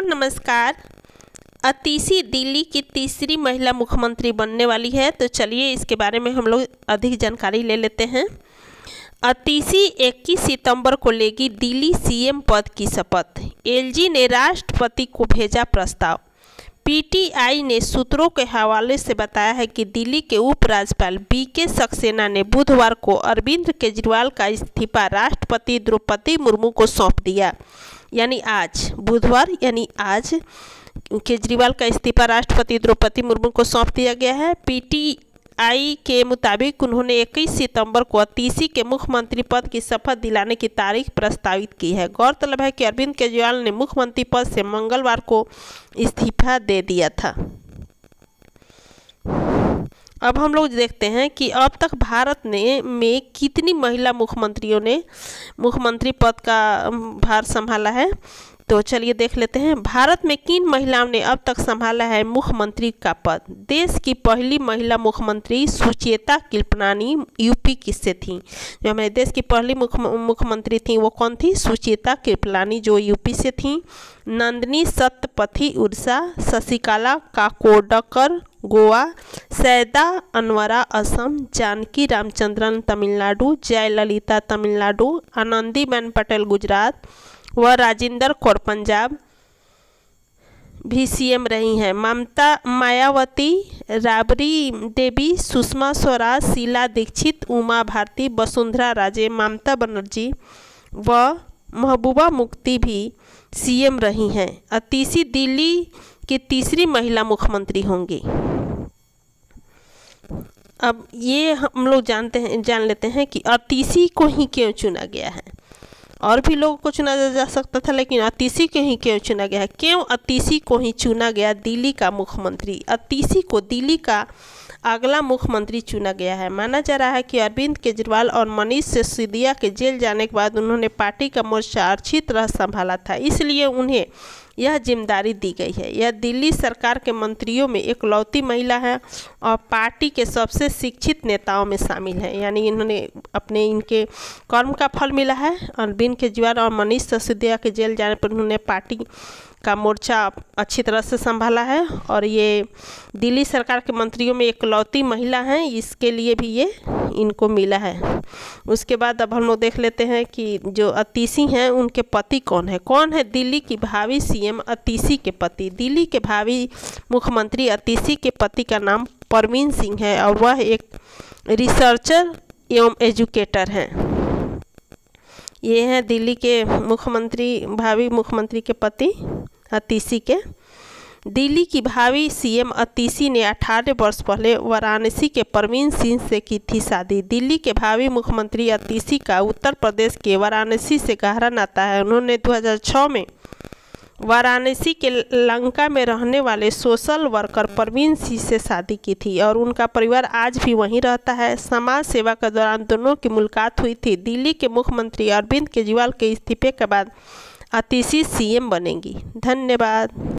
नमस्कार। अतीसी दिल्ली की तीसरी महिला मुख्यमंत्री बनने वाली है तो चलिए इसके बारे में हम लोग अधिक जानकारी ले लेते हैं। अतीसी 21 सितंबर को लेगी दिल्ली सीएम पद की शपथ। एलजी ने राष्ट्रपति को भेजा प्रस्ताव। पीटीआई ने सूत्रों के हवाले से बताया है कि दिल्ली के उपराज्यपाल बी के सक्सेना ने बुधवार को अरविंद केजरीवाल का इस्तीफा राष्ट्रपति द्रौपदी मुर्मू को सौंप दिया। यानी आज, बुधवार यानी आज, केजरीवाल का इस्तीफा राष्ट्रपति द्रौपदी मुर्मू को सौंप दिया गया है। पीटीआई के मुताबिक उन्होंने 21 सितंबर को तीसी के मुख्यमंत्री पद की शपथ दिलाने की तारीख प्रस्तावित की है। गौरतलब है कि अरविंद केजरीवाल ने मुख्यमंत्री पद से मंगलवार को इस्तीफा दे दिया था। अब हम लोग देखते हैं कि अब तक भारत ने, में कितनी महिला मुख्यमंत्रियों ने, मुख्यमंत्री पद का भार संभाला है। तो चलिए देख लेते हैं। भारत में किन महिलाओं ने अब तक संभाला है मुख्यमंत्री का पद? देश की पहली महिला मुख्यमंत्री सुचेता कृपनानी यूपी किससे थी। जो हमारे देश की पहली मुख्यमंत्री थी वो कौन थी? सुचेता कृपलानी जो यूपी से थी। नंदनी सत्यपथी उड़ीसा, शशिकला काकोडकर गोवा, सैदा अनवरा असम, जानकी रामचंद्रन तमिलनाडु, जयललिता तमिलनाडु, आनंदीबेन पटेल गुजरात व राजेंद्र कौर, पंजाब। भी सीएम रही हैं। ममता मायावती, राबड़ी देवी, सुषमा स्वराज, शीला दीक्षित, उमा भारती, वसुंधरा राजे, ममता बनर्जी व महबूबा मुफ्ती भी सीएम रही हैं। अतीसी दिल्ली की तीसरी महिला मुख्यमंत्री होंगी। अब ये हम लोग जानते हैं, जान लेते हैं कि अतीसी को ही क्यों चुना गया है। और भी लोगों को चुना जा सकता था, लेकिन अतीसी के ही क्यों चुना गया? है क्यों अतीसी को ही चुना गया दिल्ली का मुख्यमंत्री? अतीसी को दिल्ली का अगला मुख्यमंत्री चुना गया है। माना जा रहा है कि अरविंद केजरीवाल और मनीष सिसोदिया के जेल जाने के बाद उन्होंने पार्टी का मोर्चा अच्छी तरह संभाला था, इसलिए उन्हें यह ज़िम्मेदारी दी गई है। यह दिल्ली सरकार के मंत्रियों में एक लौती महिला है और पार्टी के सबसे शिक्षित नेताओं में शामिल है। यानी इन्होंने अपने इनके कर्म का फल मिला है। अरविंद केजरीवाल और मनीष सिसोदिया के जेल जाने पर उन्होंने पार्टी का मोर्चा अच्छी तरह से संभाला है और ये दिल्ली सरकार के मंत्रियों में एक लौती महिला हैं। इसके लिए भी ये इनको मिला है। उसके बाद अब हम लोग देख लेते हैं कि जो अतीसी हैं, उनके पति कौन है? कौन है दिल्ली की भावी सीएम? अतीसी के पति। दिल्ली के भावी मुख्यमंत्री अतीसी के पति का नाम परवीन सिंह है और वह एक रिसर्चर एवं एजुकेटर हैं। ये हैं दिल्ली के मुख्यमंत्री, भावी मुख्यमंत्री के पति अतीसी के। दिल्ली की भावी सीएम अतीसी ने 18 वर्ष पहले वाराणसी के परवीन सिंह से की थी शादी। दिल्ली के भावी मुख्यमंत्री अतीसी का उत्तर प्रदेश के वाराणसी से गहरा नाता है। उन्होंने 2006 में वाराणसी के लंका में रहने वाले सोशल वर्कर प्रवीण सिंह से शादी की थी और उनका परिवार आज भी वहीं रहता है। समाज सेवा के दौरान दोनों की मुलाकात हुई थी। दिल्ली के मुख्यमंत्री अरविंद केजरीवाल के इस्तीफे के बाद अतिशी सीएम बनेंगी। धन्यवाद।